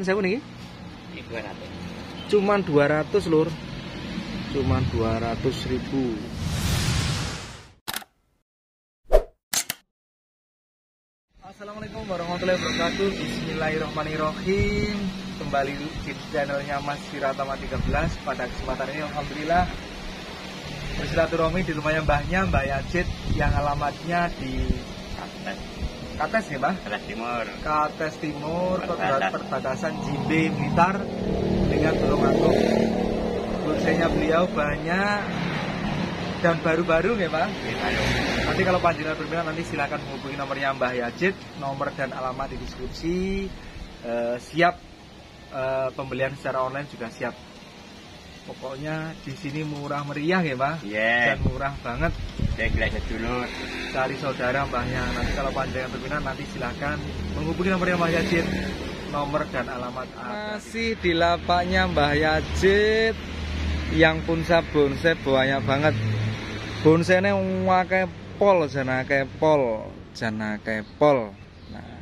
Sewu niki? Ini 200. Cuman 200 lur. Cuman 200 ribu. Assalamualaikum warahmatullahi wabarakatuh Bismillahirrahmanirrahim Kembali di channelnya Mas Wiratama 13 Pada kesempatan ini Alhamdulillah Bersilaturahmi di rumahnya mbahnya Mbak Yajid Yang alamatnya di. Kates ya Mbah? Kates Timur. Kates Timur Perbatasan. perbatasan Jimbe Blitar dengan Tulungagung. Kursenya beliau banyak dan baru-baru ya Pak. Ayo. Nanti kalau panjenengan berminat nanti silakan menghubungi nomornya Mbah Yajid, nomor dan alamat di deskripsi. Eh, siap eh, pembelian secara online juga siap. Pokoknya di sini murah meriah ya Pak. Iya. Dan murah banget Saya kira dulu. cari saudara mbahnya nanti kalau panjangan berminat nanti silahkan menghubungi nomornya Mbah Yajid. Nomor dan alamat masih di lapaknya Mbah Yajid. Yang punsa bonsai banyak banget. Bonsainya wakai pol jana pol jana pol. Nah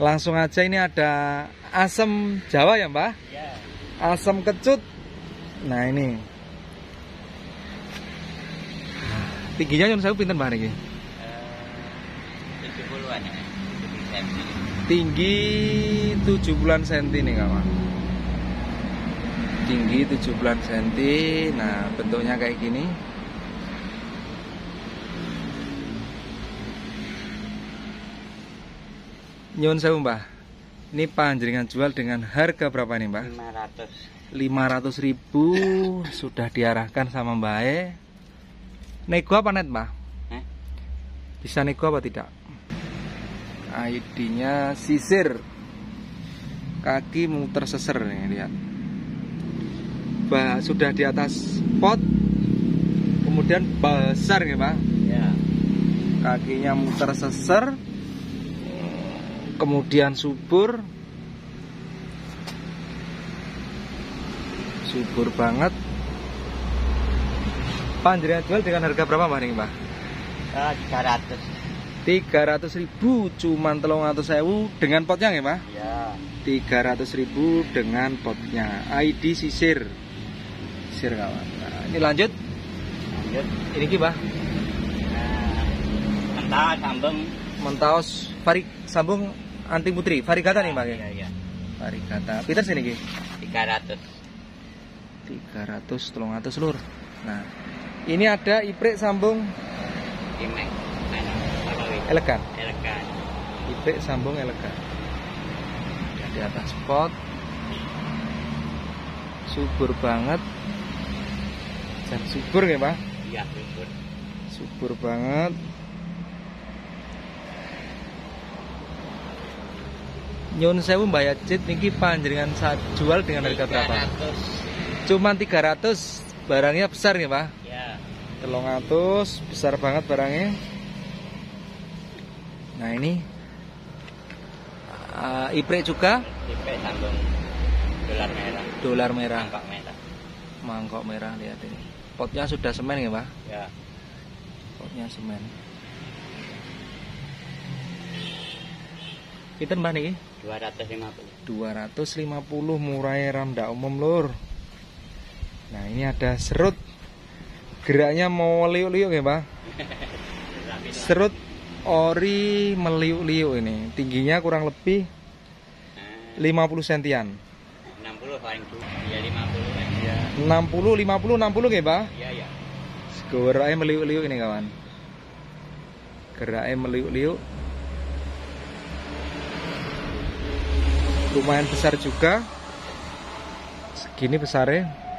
langsung aja ini ada asam Jawa ya Mbah? Ya. asam kecut. Nah ini tingginya nyun saya pinten Mbah niki? Eh, 70-an ya. 70 cm. tinggi 7 bulan senti nih kawan tinggi 7 bulan senti. Nah bentuknya kayak gini. Nyun sewu mbah. Ini panjeringan jual dengan harga berapa nih mbah? 500. 500 ribu sudah diarahkan sama mbak E nego apa net mbah? Hah? bisa nego apa tidak? ID-nya sisir. Kaki muter seser nih lihat. Bah sudah di atas pot kemudian besar ya pak Ya. kakinya muter seser kemudian subur. Subur banget panjangnya jual dengan harga berapa mbak nih mbak Eh, 300. 300 ribu cuman telung sewu dengan potnya ya mbak Ya. 300 ribu dengan potnya ID sisir sisir kawan nah, ini lanjut Lanjut. ini ki mbak Nah, mentah sambung. mentaos Farik sambung anti putri Farigata nih mbak ya Iya, iya. Farigata Peter sini ki 300. 300 telung atus lur nah ini ada iprik sambung Imek. Elegan Elegan. iprik sambung elegan di atas pot subur banget dan subur ya pak Iya, subur. subur banget Nyun sewu Mbak Yajid niki panjenengan saat jual dengan harga berapa? 300. Cuman 300 barangnya besar ya Pak? Telung atus besar banget barangnya. Nah ini uh, iprik juga Imek sambung. Dolar merah. dolar merah, Mangkok merah. mangkok merah lihat ini. Potnya sudah semen ya Pak? Ya. Potnya semen. Pinten Mbak niki? 250. 250 murahnya ramda umum lur nah ini ada serut geraknya mau liuk-liuk ya pak? Serut ori meliuk-liuk ini. Tingginya kurang lebih Nah, 50 sentian. 60 paling. Ya 50 kan. Ya. 60 50 60 ya pak? Iya, ya. geraknya meliuk-liuk ini kawan. Geraknya meliuk-liuk. Lumayan besar juga. Segini besarnya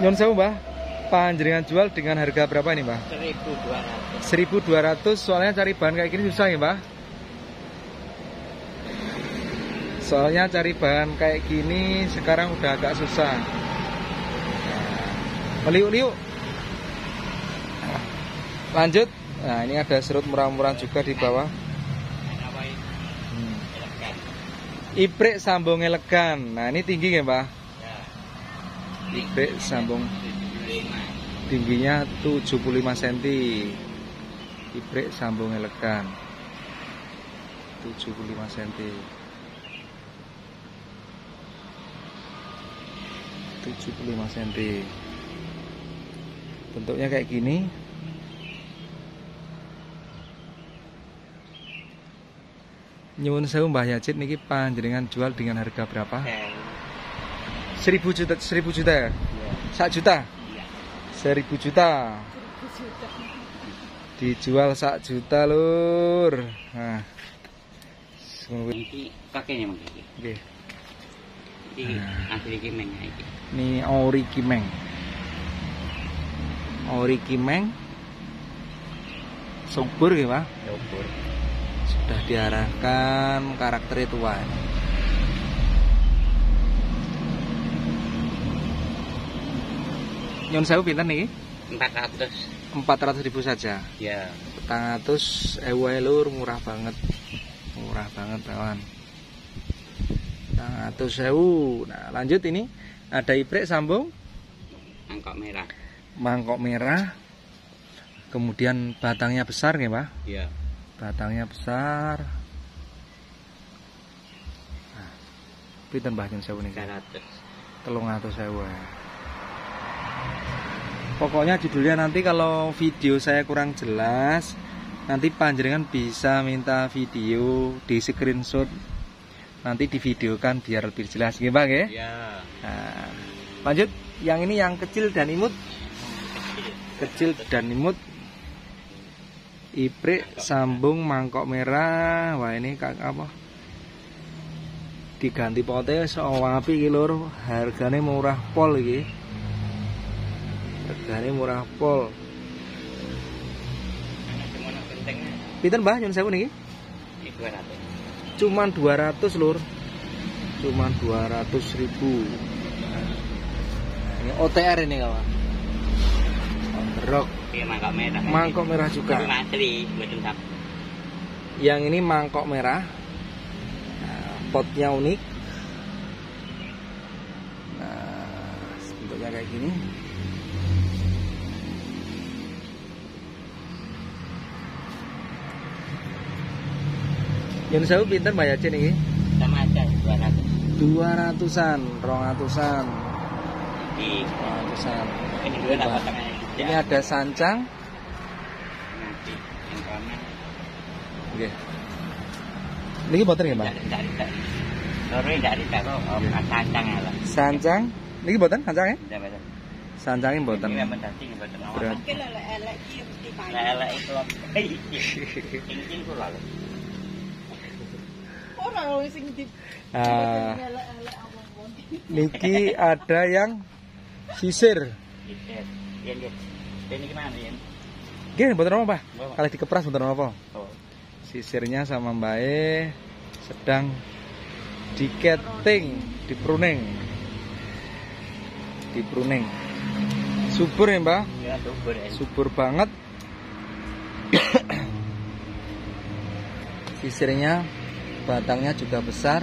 Nyon sewu mbah. Panjenengan jual dengan harga berapa ini mbah? 1200. 1200 soalnya cari bahan kayak gini susah ya mbah. Soalnya cari bahan kayak gini sekarang udah agak susah. Meliuk-liuk Nah, lanjut. Nah ini ada serut murah-murah juga di bawah? Hmm. Iprik sambung elegan. Nah ini tinggi ya mbah Iprik sambung 75. tingginya 75 cm iprik sambung elegan 75 cm 75 cm bentuknya kayak gini nyuwun sewu Mbah Yajid niki panjenengan jual dengan harga berapa? Seribu juta, seribu juta ya? Iya. Sak juta? Iya. Seribu juta. Dijual sak juta lur. Nah. Iki kakeknya mungkin. Oke. Iki Nah. asli iki meng iki. Ini ori kimeng. Ori kimeng. Subur ya, Pak? Dopur. Sudah diarahkan karakter tua. Nyon sewu pinten nih? 400. 400 ribu saja. Ya. Petang atus ewu ae, lur murah banget. Murah banget kawan. Petang atus ewu. Nah lanjut ini ada iprek sambung Angkok merah. mangkok merah. Kemudian batangnya besar ya pak? Iya. Batangnya besar. Nah, pinten mbah nyon sewu nih? 300. telung atus sewu pokoknya judulnya nanti kalau video saya kurang jelas nanti panjenengan bisa minta video di screenshot. Nanti divideokan biar lebih jelas. Bang nggih? Ya. Nah, lanjut. Yang ini yang kecil dan imut. Kecil dan imut. Iprik sambung mangkok merah. Wah ini kak apa? Diganti pote sewapi iki lur. Hargane murah pol iki hargane murah pol pinten Mbah nyun sewu niki? Ini 200. cuman 200 lur. Cuman 200 ribu. Nah, ini OTR ini kawan. Rock. Iya mangkok merah. mangkok merah juga. Asli yang ini mangkok merah. Nah, potnya unik. Nah bentuknya kayak gini yang sewu pinter Mbak Yacin ini Sama aja 200. dua ratusan rong ratusan Di rong ratusan ini dua dapat ini ada sancang Nanti yang kanan. Oke. Niki boten nggih, Mbak? Dari dari dari. Loro dari karo oh, sancang ya lah. Sancang. Niki boten sancangnya? Udah betul. Sancangnya boten. Ini memang boten awak. Berat. Lah elek iku lho. Cincin kula lho. Ah, awang niki ada yang sisir. Iya, iya. Ini gimana, Yen? Nggih, boten apa. Kali dikepras boten apa. Oh. Sisirnya sama Mbak E sedang diketing, dipruning. Dipruning. Subur ya, Mbak? Ya, subur ya. subur banget sisirnya batangnya juga besar.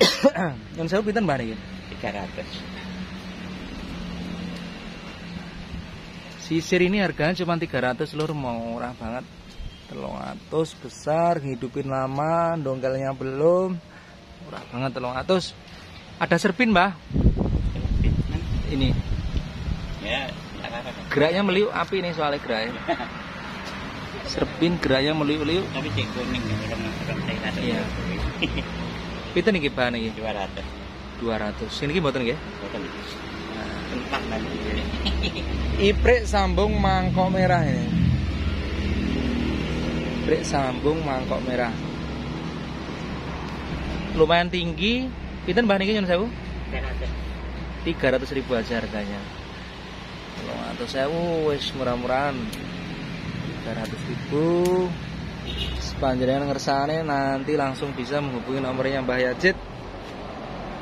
Yang saya pinten mbak niki 300. sisir ini harganya cuma 300 lur murah banget. Telung atus besar hidupin lama dongkelnya belum. Murah banget telung atus ada serpin mbak? Ini. Ya, geraknya meliuk api nih soalnya geraknya serpin geraknya meliuk-liuk Tapi cek kuning ya. Iya. Pinten niki bahan iki? 200. 200. Sini iki mboten nggih. Betul. Entah nanti. Iprik sambung mangkok merah ini. Iprik sambung mangkok merah. Lumayan tinggi. Pinten bahan nyun sewu? 300. 300 ribu aja harganya. Kalau atau sewu wis murah-murahan. 300 ribu. Sepanjangnya ngersane nanti langsung bisa menghubungi nomornya Mbah Yajid.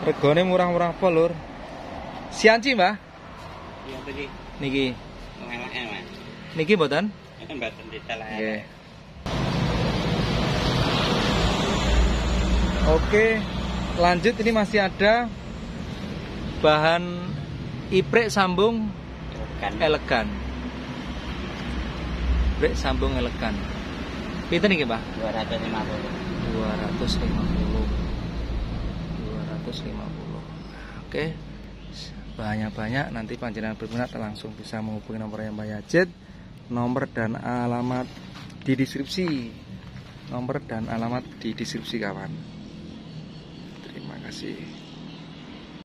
Regone murah-murah apa lur? Sianci Mbah? Iya tadi. Niki. Niki batin detail lah. Oke. Lanjut ini masih ada bahan iprik sambung Kan. elegan. Geprek sambung elegan pinten iki Pak? 250 250 250 oke. Banyak-banyak nanti panjenengan berminat langsung bisa menghubungi nomor yang Mbak Yajid nomor dan alamat di deskripsi. Nomor dan alamat di deskripsi kawan. Terima kasih